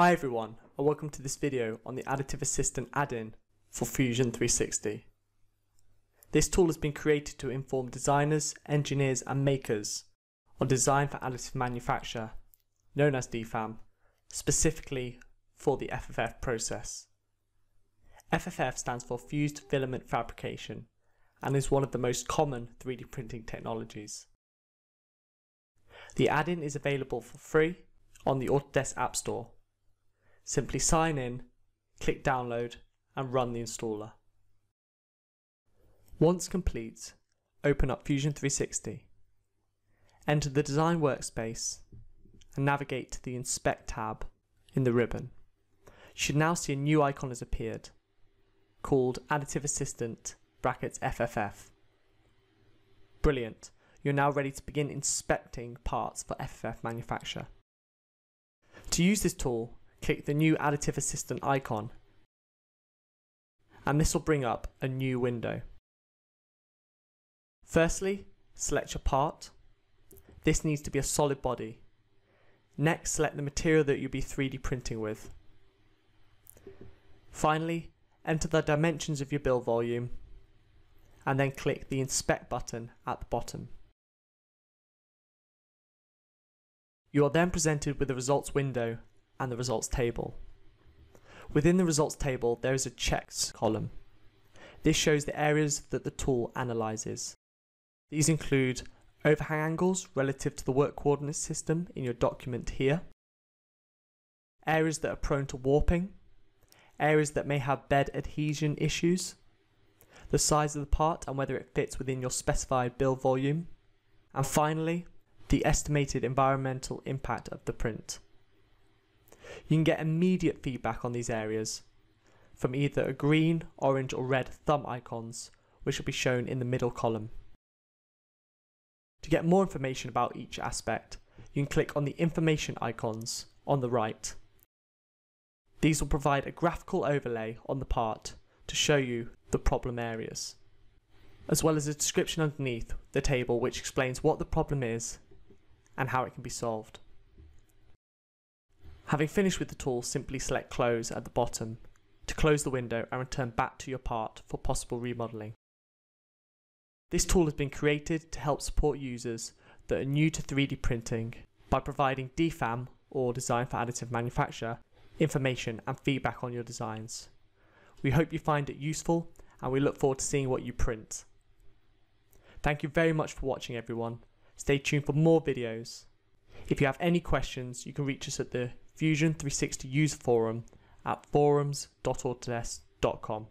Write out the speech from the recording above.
Hi everyone and welcome to this video on the Additive Assistant add-in for Fusion 360. This tool has been created to inform designers, engineers and makers on design for additive manufacture, known as DFAM, specifically for the FFF process. FFF stands for Fused Filament Fabrication and is one of the most common 3D printing technologies. The add-in is available for free on the Autodesk App Store Simply sign in, click download and run the installer. Once complete, open up Fusion 360. Enter the design workspace and navigate to the inspect tab in the ribbon. You should now see a new icon has appeared called Additive Assistant brackets FFF. Brilliant. You're now ready to begin inspecting parts for FFF manufacture. To use this tool, click the new Additive Assistant icon and this will bring up a new window. Firstly, select your part. This needs to be a solid body. Next, select the material that you'll be 3D printing with. Finally, enter the dimensions of your build volume and then click the Inspect button at the bottom. You are then presented with the results window and the results table. Within the results table, there is a checks column. This shows the areas that the tool analyzes. These include overhang angles relative to the work coordinate system in your document here, areas that are prone to warping, areas that may have bed adhesion issues, the size of the part and whether it fits within your specified build volume, and finally, the estimated environmental impact of the print. You can get immediate feedback on these areas from either a green, orange or red thumb icons, which will be shown in the middle column. To get more information about each aspect, you can click on the information icons on the right. These will provide a graphical overlay on the part to show you the problem areas, as well as a description underneath the table which explains what the problem is and how it can be solved. Having finished with the tool, simply select Close at the bottom to close the window and return back to your part for possible remodeling. This tool has been created to help support users that are new to 3D printing by providing DFAM, or Design for Additive Manufacture, information and feedback on your designs. We hope you find it useful and we look forward to seeing what you print. Thank you very much for watching everyone. Stay tuned for more videos. If you have any questions, you can reach us at the Fusion 360 user forum at forums.autodesk.com.